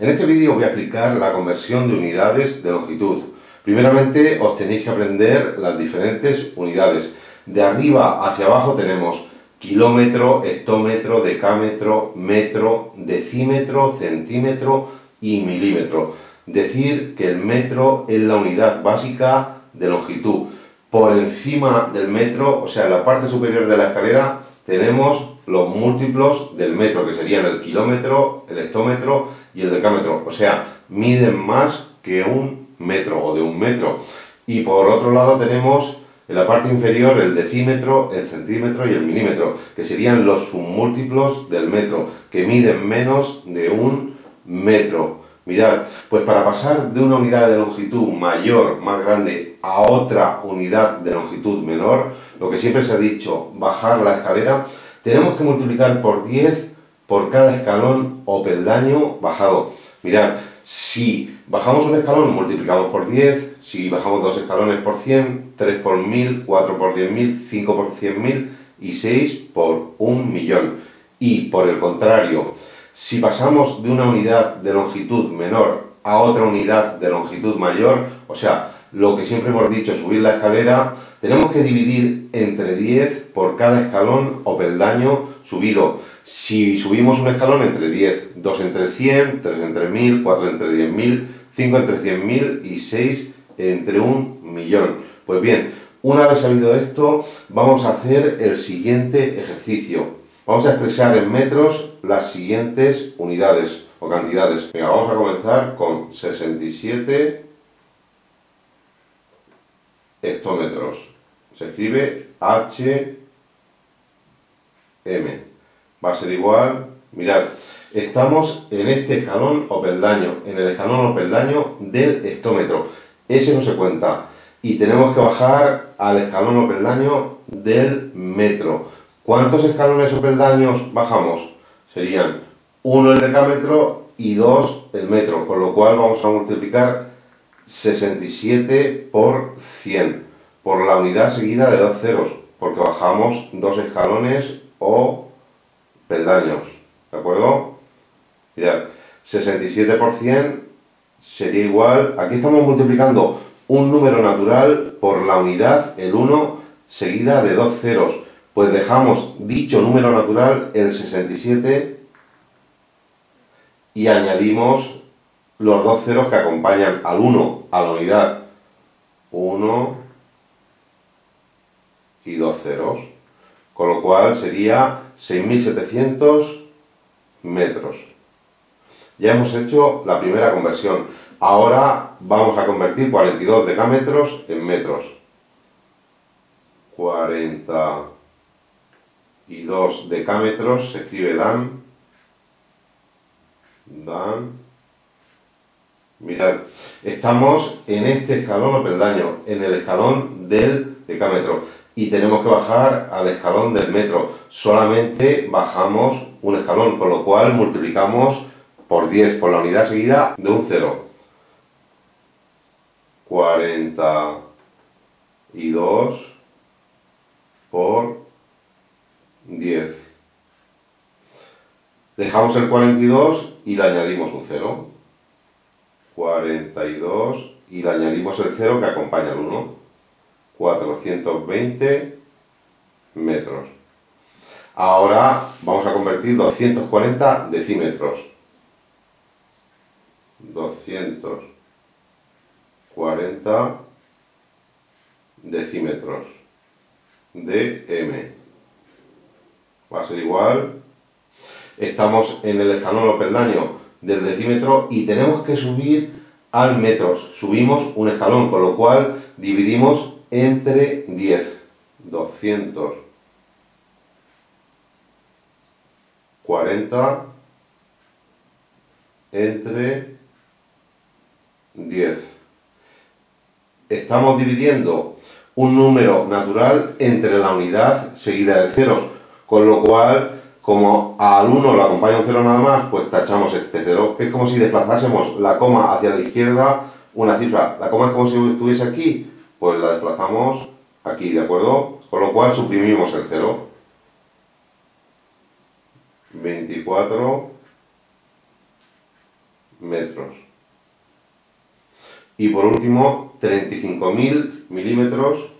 En este vídeo voy a explicar la conversión de unidades de longitud. Primeramente os tenéis que aprender las diferentes unidades. De arriba hacia abajo tenemos kilómetro, hectómetro, decámetro, metro, decímetro, centímetro y milímetro. Decir que el metro es la unidad básica de longitud. Por encima del metro, o sea, en la parte superior de la escalera, tenemos los múltiplos del metro, que serían el kilómetro, el hectómetro y el decámetro. O sea, miden más que un metro o de un metro. Y por otro lado tenemos en la parte inferior el decímetro, el centímetro y el milímetro, que serían los submúltiplos del metro, que miden menos de un metro. Mirad, pues para pasar de una unidad de longitud mayor, más grande, a otra unidad de longitud menor, lo que siempre se ha dicho, bajar la escalera, tenemos que multiplicar por 10 por cada escalón o peldaño bajado. Mirad, si bajamos un escalón, multiplicamos por 10, si bajamos dos escalones por 100, 3 por 1000, 4 por 10.000, 5 por 100.000 y 6 por un millón. Y por el contrario, si pasamos de una unidad de longitud menor a otra unidad de longitud mayor, o sea, lo que siempre hemos dicho, subir la escalera, tenemos que dividir entre 10 por cada escalón o peldaño subido. Si subimos un escalón entre 10, 2 entre 100, 3 entre 1000, 4 entre 10.000, 5 entre 100.000 y 6 entre un millón. Pues bien, una vez sabido esto, vamos a hacer el siguiente ejercicio. Vamos a expresar en metros las siguientes unidades o cantidades. Venga, vamos a comenzar con 67 hectómetros. Se escribe H M. Va a ser igual, mirad, estamos en este escalón o peldaño, en el escalón o peldaño del hectómetro. Ese no se cuenta. Y tenemos que bajar al escalón o peldaño del metro. ¿Cuántos escalones o peldaños bajamos? Serían 1 el decámetro y 2 el metro, con lo cual vamos a multiplicar 67 por 100, por la unidad seguida de dos ceros, porque bajamos dos escalones o peldaños, ¿de acuerdo? Mirad, 67 por 100 sería igual, aquí estamos multiplicando un número natural por la unidad, el 1, seguida de dos ceros, pues dejamos dicho número natural, el 67, y añadimos los dos ceros que acompañan al 1 a la unidad. 1 y dos ceros. Con lo cual sería 6.700 metros. Ya hemos hecho la primera conversión. Ahora vamos a convertir 42 decámetros en metros. 42 decámetros se escribe dan. Dan Mirad, estamos en este escalón o peldaño, en el escalón del decámetro, y tenemos que bajar al escalón del metro. Solamente bajamos un escalón, con lo cual multiplicamos por 10 por la unidad seguida de un 0. 42 por 10. Dejamos el 42 y le añadimos un 0. 42 y le añadimos el 0 que acompaña al 1. 420 metros. Ahora vamos a convertir 240 decímetros. 240 decímetros de M. Va a ser igual. Estamos en el escalón o peldaño del decímetro y tenemos que subir al metro. Subimos un escalón, con lo cual dividimos entre 10. 240 entre 10. Estamos dividiendo un número natural entre la unidad seguida de ceros, con lo cual como al 1 lo acompaña un 0 nada más, pues tachamos este 0. Es como si desplazásemos la coma hacia la izquierda una cifra. La coma es como si estuviese aquí, pues la desplazamos aquí, ¿de acuerdo? Con lo cual suprimimos el 0. 24 metros. Y por último, 35.000 milímetros,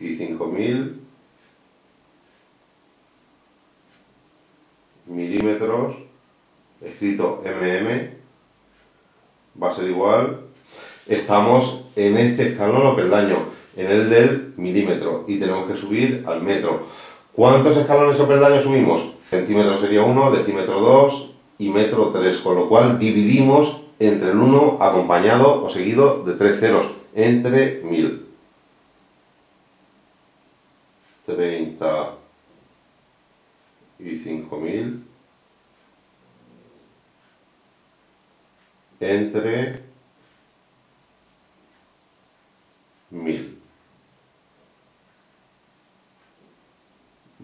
35.000 milímetros, escrito mm, va a ser igual, estamos en este escalón o peldaño, en el del milímetro, y tenemos que subir al metro. ¿Cuántos escalones o peldaños subimos? Centímetro sería 1, decímetro 2 y metro 3, con lo cual dividimos entre el 1 acompañado o seguido de tres ceros, entre 1000. 35.000 entre 1000.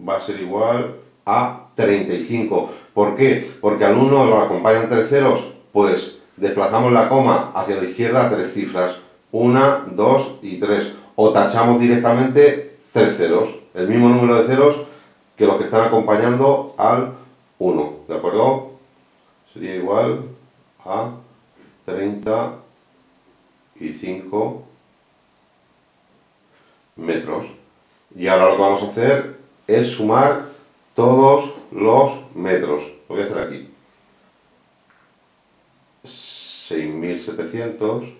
Va a ser igual a 35. ¿Por qué? Porque al 1 lo acompañan tres ceros, pues desplazamos la coma hacia la izquierda tres cifras, 1, 2 y 3. O tachamos directamente tres ceros, el mismo número de ceros que los que están acompañando al 1, ¿de acuerdo? Sería igual a 35 metros. Y ahora lo que vamos a hacer es sumar todos los metros. Lo voy a hacer aquí. 6.700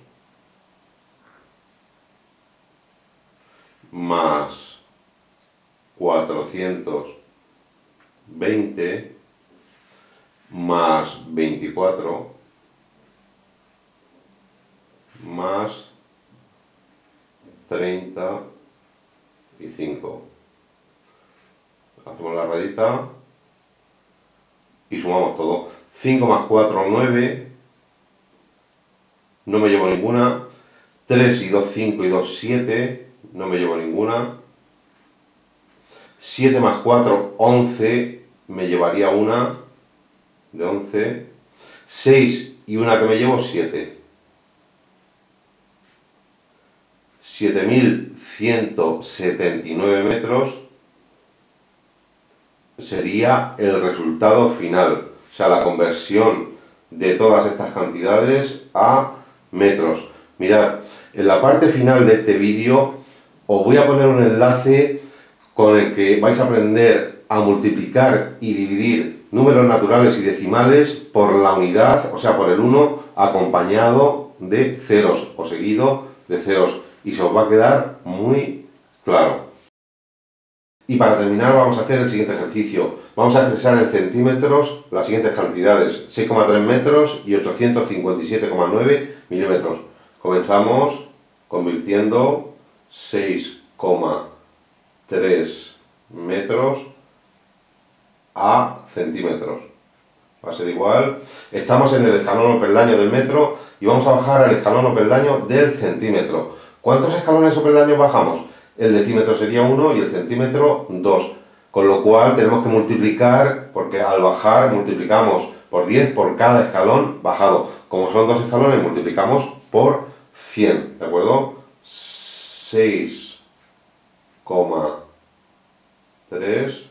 más 420 más 24 más 35 hacemos la rayita y sumamos todo. 5 más 4, 9 no me llevo ninguna. 3 y 2, 5 y 2, 7 no me llevo ninguna 7 más 4, 11 me llevaría una de 11 6 y una que me llevo, 7 7.179 metros sería el resultado final, o sea, la conversión de todas estas cantidades a metros. Mirad, en la parte final de este vídeo os voy a poner un enlace con el que vais a aprender a multiplicar y dividir números naturales y decimales por la unidad, o sea, por el 1 acompañado de ceros o seguido de ceros y se os va a quedar muy claro. Y para terminar vamos a hacer el siguiente ejercicio. Vamos a expresar en centímetros las siguientes cantidades, 6,3 metros y 857,9 milímetros. Comenzamos convirtiendo 6,3 metros a centímetros. Va a ser igual. Estamos en el escalón o peldaño del metro y vamos a bajar al escalón o peldaño del centímetro. ¿Cuántos escalones o peldaños bajamos? El decímetro sería 1 y el centímetro 2. Con lo cual tenemos que multiplicar, porque al bajar multiplicamos por 10 por cada escalón bajado. Como son dos escalones, multiplicamos por 100, ¿de acuerdo? 6,3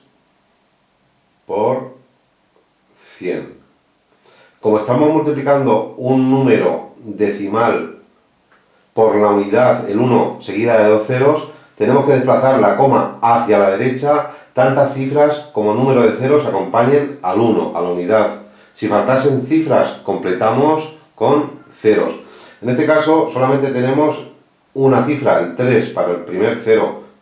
por 100. Como estamos multiplicando un número decimal por la unidad, el 1 seguida de dos ceros, tenemos que desplazar la coma hacia la derecha, tantas cifras como número de ceros acompañen al 1, a la unidad. Si faltasen cifras, completamos con ceros. En este caso, solamente tenemos una cifra, el 3, para el primer cero.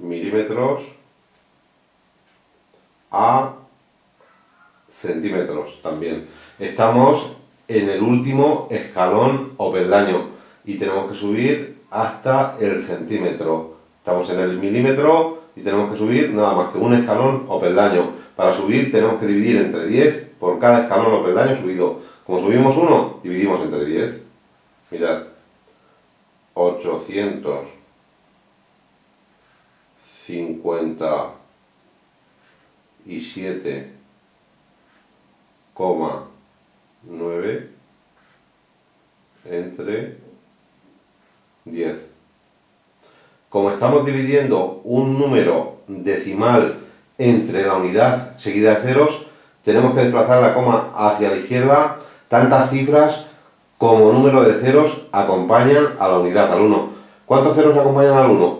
milímetros a centímetros también. Estamos en el último escalón o peldaño y tenemos que subir hasta el centímetro. Estamos en el milímetro, y tenemos que subir nada más que un escalón o peldaño. Para subir tenemos que dividir entre 10 por cada escalón o peldaño subido. Como subimos uno, dividimos entre 10. Mirad, 857,9 entre 10. Como estamos dividiendo un número decimal entre la unidad seguida de ceros, tenemos que desplazar la coma hacia la izquierda tantas cifras como número de ceros acompañan a la unidad, al 1. ¿Cuántos ceros acompañan al 1?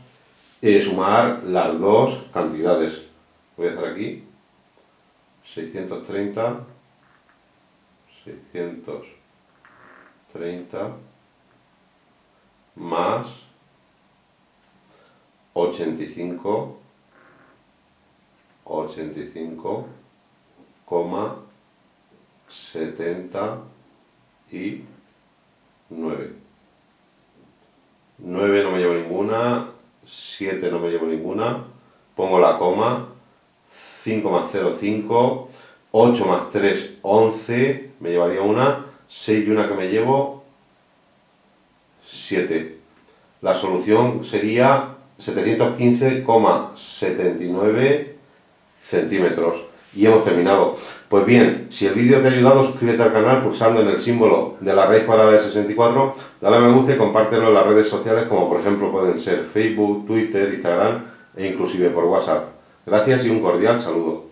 eh, sumar las dos cantidades. Voy a hacer aquí 630, 630 más 85, 85, 70 y 9. 9 no me llevo ninguna, 7 no me llevo ninguna, pongo la coma, 5 más 0, 5, 8 más 3, 11, me llevaría una, 6 y una que me llevo, 7. La solución sería 715,79 centímetros y hemos terminado. Pues bien, si el vídeo te ha ayudado, suscríbete al canal pulsando en el símbolo de la raíz cuadrada de 64, dale a me gusta y compártelo en las redes sociales como por ejemplo pueden ser Facebook, Twitter, Instagram e inclusive por WhatsApp. Gracias y un cordial saludo.